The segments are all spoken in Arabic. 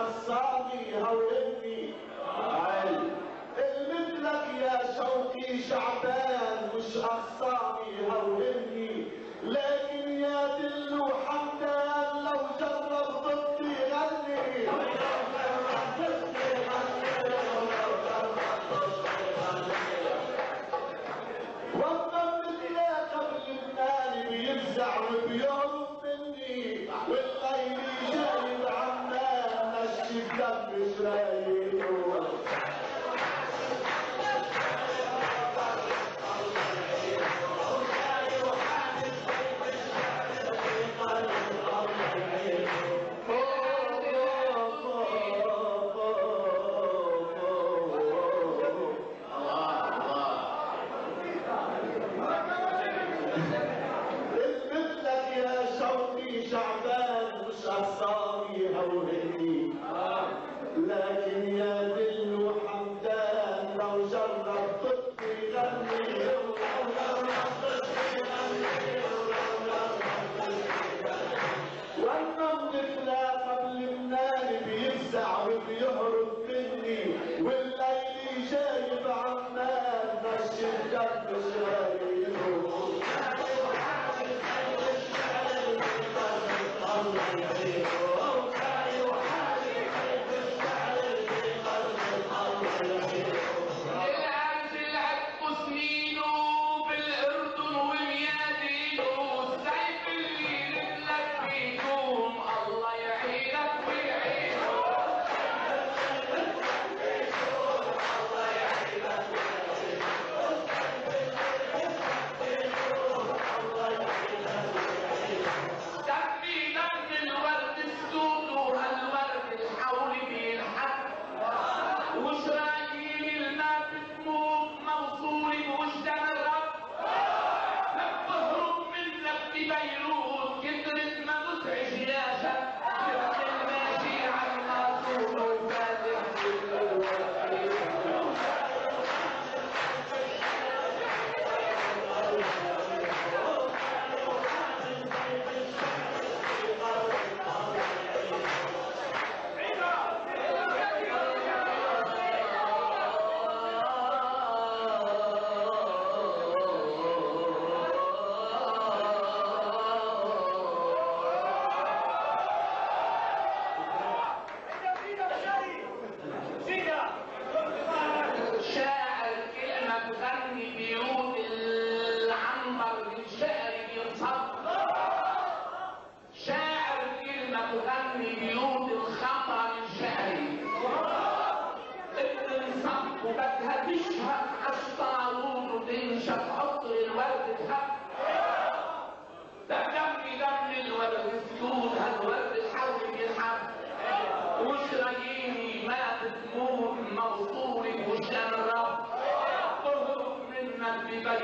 الصاغي هولني علي اللي مثلك يا شوقي شعبان مش أخصاني should duck.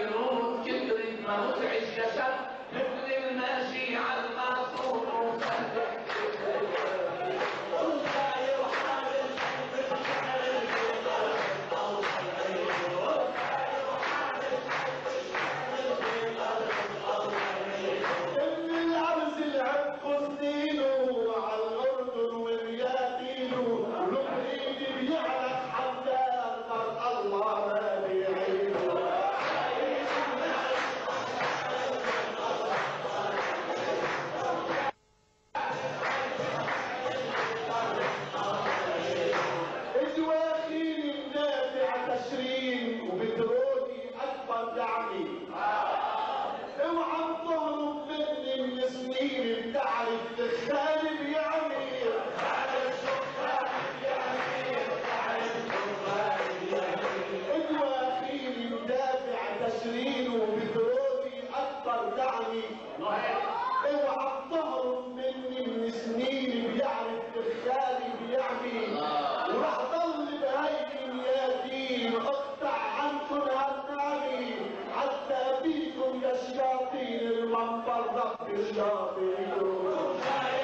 yo Krishna Pindu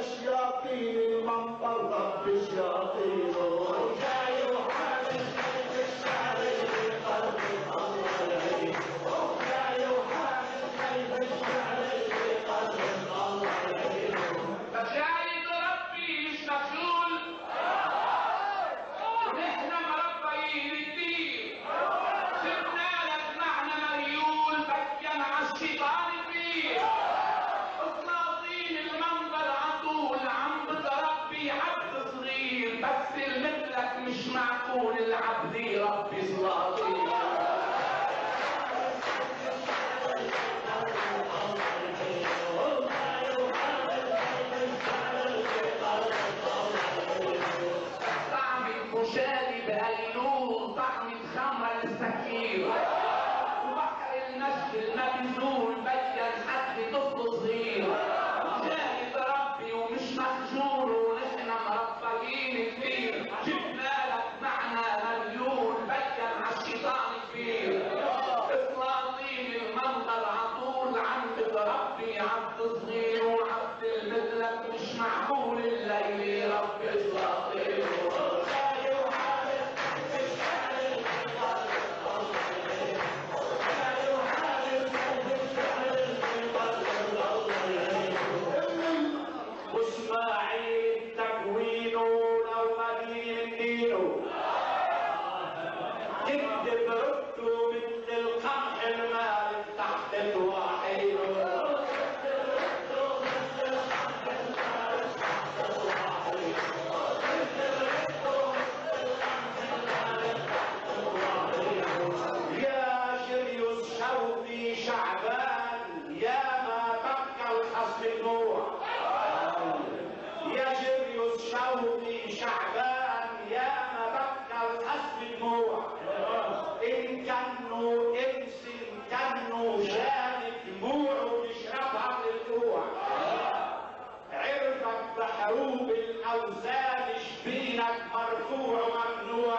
الشياطين من قرب بالشياطين مرفوع وممنوع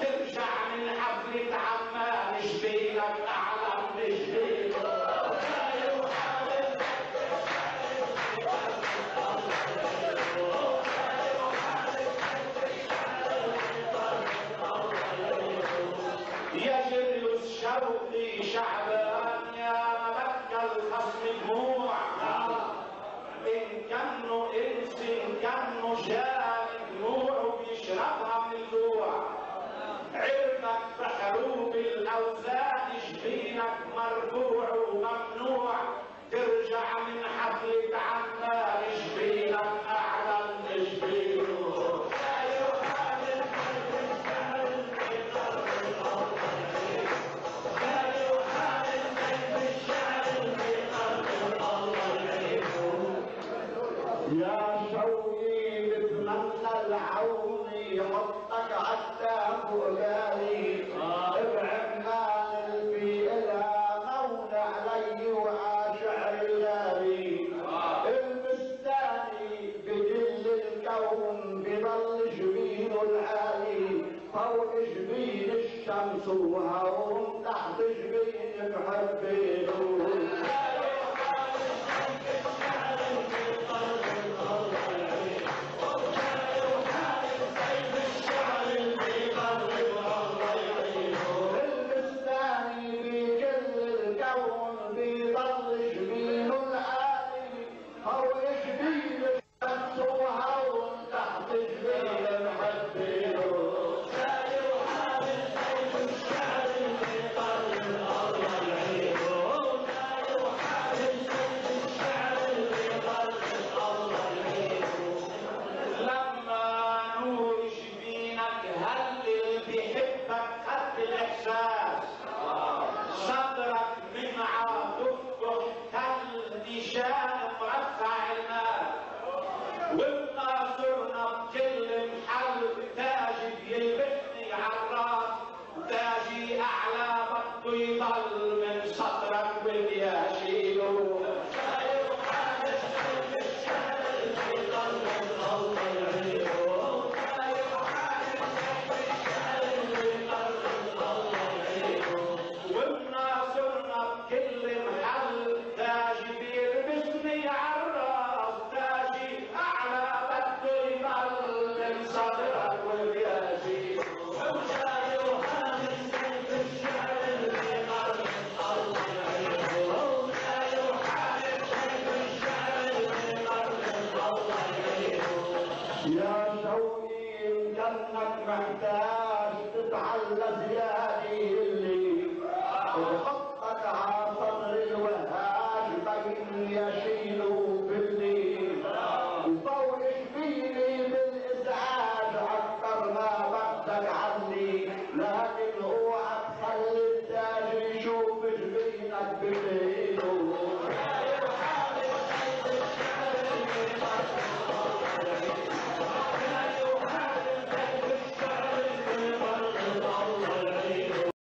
ترجع من حفلة عمان جبيلك أعلى من جبيلك شوقي شعبان يا مكة الخصم دموع إن كانوا إنس إن كانوا شاب الشمس وهرم تحت جبين محبين